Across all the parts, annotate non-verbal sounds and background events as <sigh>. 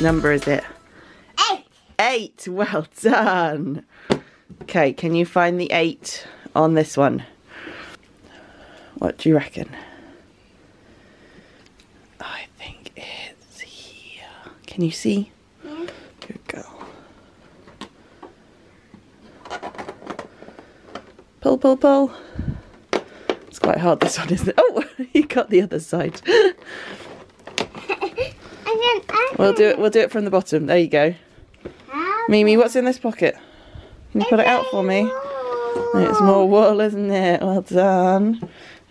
Number is it? Eight. Eight. Well done. Okay, can you find the eight on this one? What do you reckon? I think it's here. Can you see? Yeah. Good girl. Pull, pull, pull. It's quite hard this one, isn't it? Oh, <laughs> you got the other side. And then I We'll do it. We'll do it from the bottom. There you go. Mimi, what's in this pocket? Can you put it out for me? It's more wool, isn't it? Well done.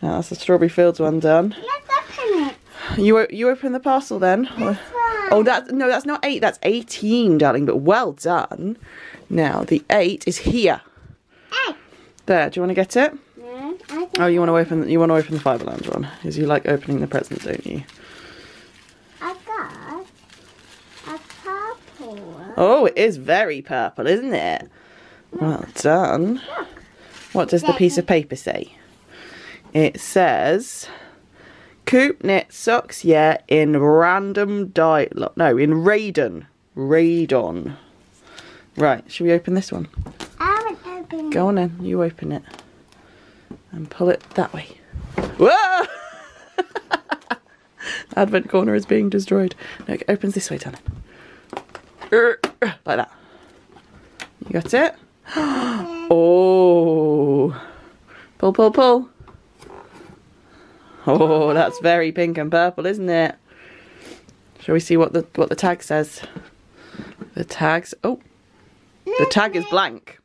Oh, that's the Strawberry Fields one done. Let's open it. You you open the parcel then. Oh, that's no, that's not eight. That's eighteen, darling. But well done. Now the eight is here. Eight. There. Do you want to get it? No, Oh, you want to open? You want to open the Fiberland one? Because you like opening the presents, don't you? I got a purple one. Oh, it is very purple, isn't it? Well done. What does the piece of paper say? It says, Coop knit socks, yeah, in random dye. No, in Raydon. Raydon. Right, should we open this one? I haven't opened Go on then, you open it. And pull it that way. Whoa! <laughs> Advent corner is being destroyed. No, it opens this way, darling. Like that. You got it? <gasps> Oh. Pull, pull, pull. Oh, that's very pink and purple, isn't it? Shall we see what the what the tag says? The tags. Oh, the tag is blank.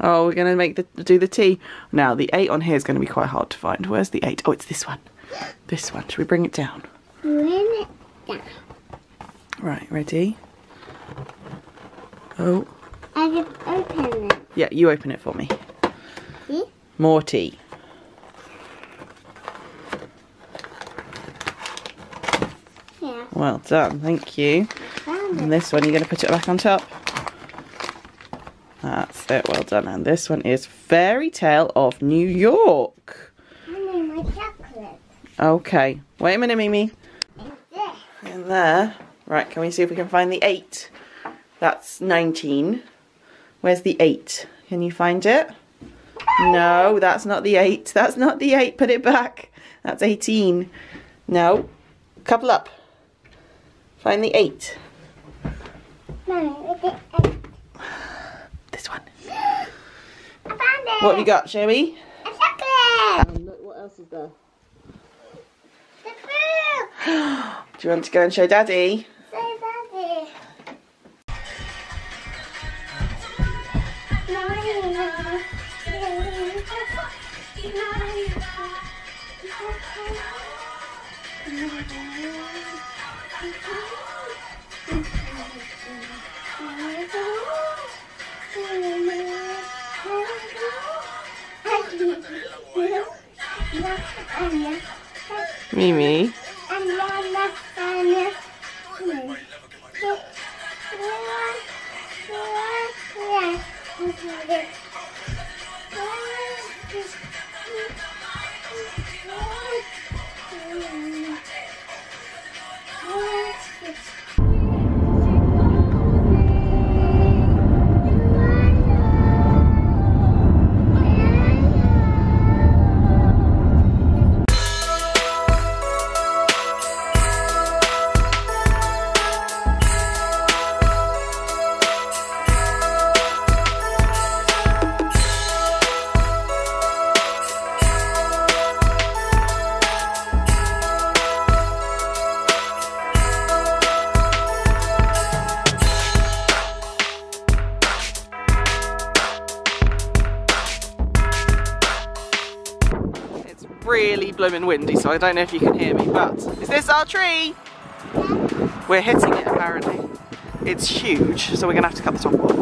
Oh, we're gonna make the do the T. Now the eight on here is gonna be quite hard to find. Where's the eight? Oh, it's this one. This one. Should we bring it down? Bring it down. Right, ready? Oh, I just open it. yeah. You open it for me. See? More tea. Yeah. Well done. Thank you. And this one, you're gonna put it back on top. That's it. Well done. And this one is Fairy Tale of New York. I need my chocolate. Okay. Wait a minute, Mimi. In there. Right, can we see if we can find the 8? That's 19. Where's the 8? Can you find it? No, that's not the 8. <laughs> That's not the 8. Put it back. That's 18. No. Couple up. Find the 8. No, it's it. <sighs> This one. <gasps> I found it. What have you got, shall we? A chocolate. Um, look, what else is there? The fruit. <gasps> Do you want to go and show Daddy? Daddy. No, no, really blooming windy, so I don't know if you can hear me, but is this our tree? We're hitting it apparently. It's huge, so we're gonna have to cut the top off.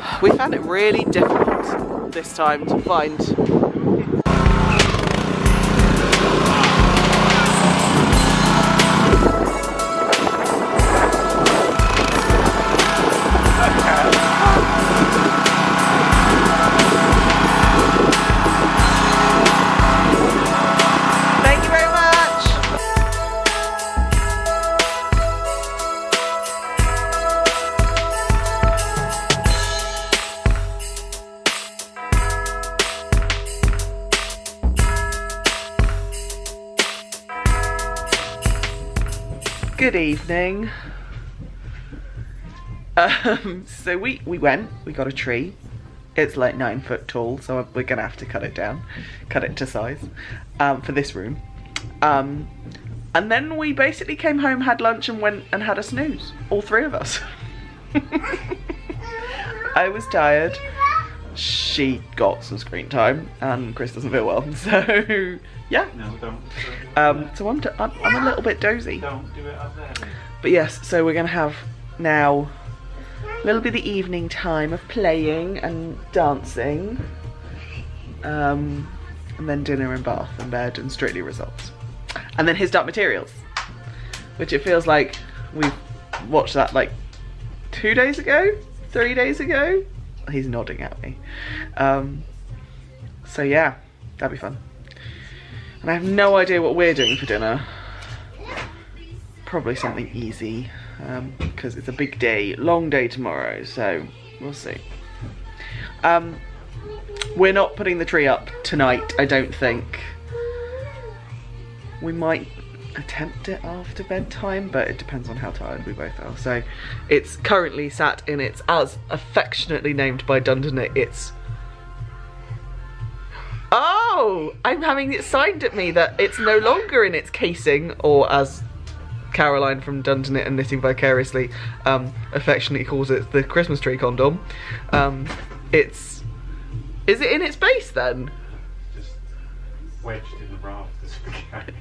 But we found it really difficult this time to find Good evening. Um, so we, we went, we got a tree. It's like nine foot tall, so we're gonna have to cut it down, cut it to size um, for this room. Um, and then we basically came home, had lunch, and went and had a snooze. All three of us. <laughs> I was tired. She got some screen time, and Chris doesn't feel well. <laughs> So yeah. No, don't. Um, so I'm, I'm I'm a little bit dozy. Don't do it up there. But yes, so we're gonna have now a little bit of the evening time of playing and dancing. Um, and then dinner and bath and bed and strictly results. And then his dark materials. Which it feels like we've watched that like two days ago? Three days ago? He's nodding at me. Um, so yeah, that'd be fun. And I have no idea what we're doing for dinner probably something easy because it's a big day, long day tomorrow, so we'll see. Um, we're not putting the tree up tonight, I don't think. We might attempt it after bedtime, but it depends on how tired we both are. So it's currently sat in its, as affectionately named by Dundonit, it's Oh, I'm having it signed at me that it's no longer in its casing, or as Caroline from Dundonit and Knitting Vicariously um, affectionately calls it, the Christmas tree condom. Um, it's is it in its base then? Just wedged in the rafters. <laughs>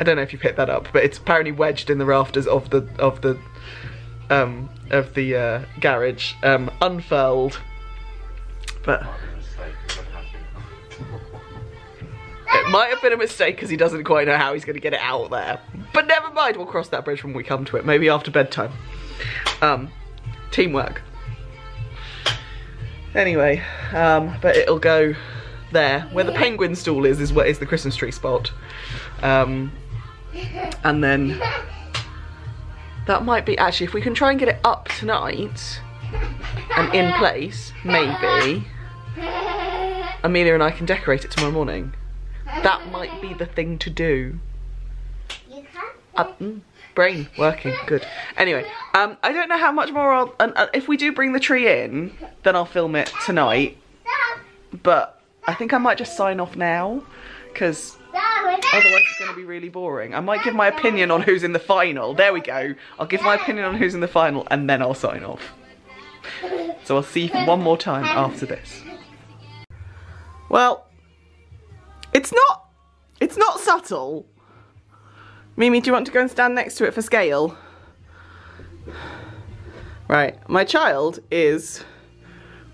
I don't know if you picked that up, but it's apparently wedged in the rafters of the of the um, of the uh, garage, um, unfurled. But it might have been a mistake because he doesn't quite know how he's going to get it out there. But never mind, we'll cross that bridge when we come to it. Maybe after bedtime. Um, teamwork. Anyway, um, but it'll go there. Where the penguin stool is, is where is the Christmas tree spot. Um, and then that might be actually if we can try and get it up tonight and in place, maybe Amelia and I can decorate it tomorrow morning. That might be the thing to do. You. Uh, mm, brain working good. Anyway, um, I don't know how much more I'll. And, uh, if we do bring the tree in, then I'll film it tonight. But I think I might just sign off now because. Otherwise it's going to be really boring. I might give my opinion on who's in the final. There we go. I'll give my opinion on who's in the final and then I'll sign off. So I'll see you one more time after this. Well, it's not. It's not subtle. Mimi, do you want to go and stand next to it for scale? Right, my child is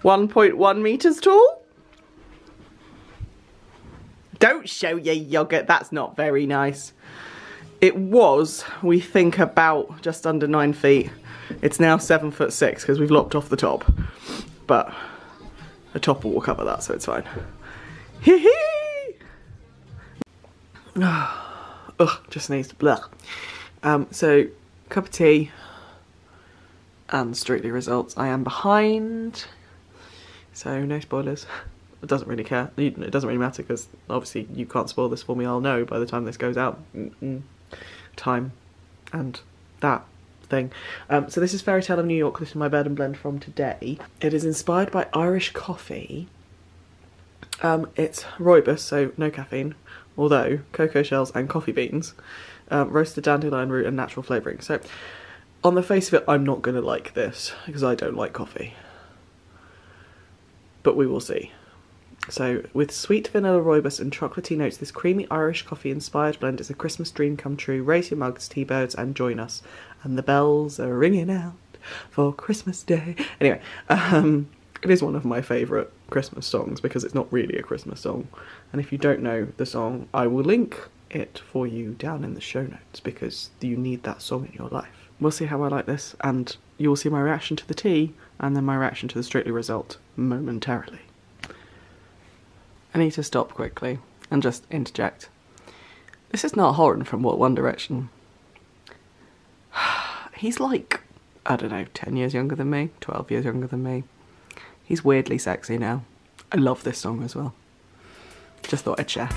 1.1 meters tall. Don't show your yogurt, that's not very nice. It was, we think, about just under nine feet. It's now seven foot six because we've lopped off the top. But the top will cover that, so it's fine. Hee hee! <sighs> Ugh, just sneezed. Blah. Um, so, cup of tea and strictly results. I am behind, so no spoilers. <laughs> It doesn't really care. It doesn't really matter because obviously you can't spoil this for me. I'll know by the time this goes out. Mm-mm. Time and that thing. Um, so this is Fairy Tale of New York. This is my Bird and Blend from today. It is inspired by Irish coffee. Um, it's rooibos, so no caffeine, although cocoa shells and coffee beans, um, roasted dandelion root and natural flavouring. So on the face of it, I'm not going to like this because I don't like coffee. But we will see. So, with sweet vanilla rooibos and chocolatey notes, this creamy Irish coffee inspired blend is a Christmas dream come true. Raise your mugs, tea birds, and join us. And the bells are ringing out for Christmas Day. Anyway, um, it is one of my favourite Christmas songs because it's not really a Christmas song. And if you don't know the song, I will link it for you down in the show notes because you need that song in your life. We'll see how I like this, and you will see my reaction to the tea and then my reaction to the Strictly result momentarily. I need to stop quickly and just interject. This is not Horan from What One Direction. <sighs> He's like, I don't know, 10 years younger than me, 12 years younger than me. He's weirdly sexy now. I love this song as well. Just thought I'd share.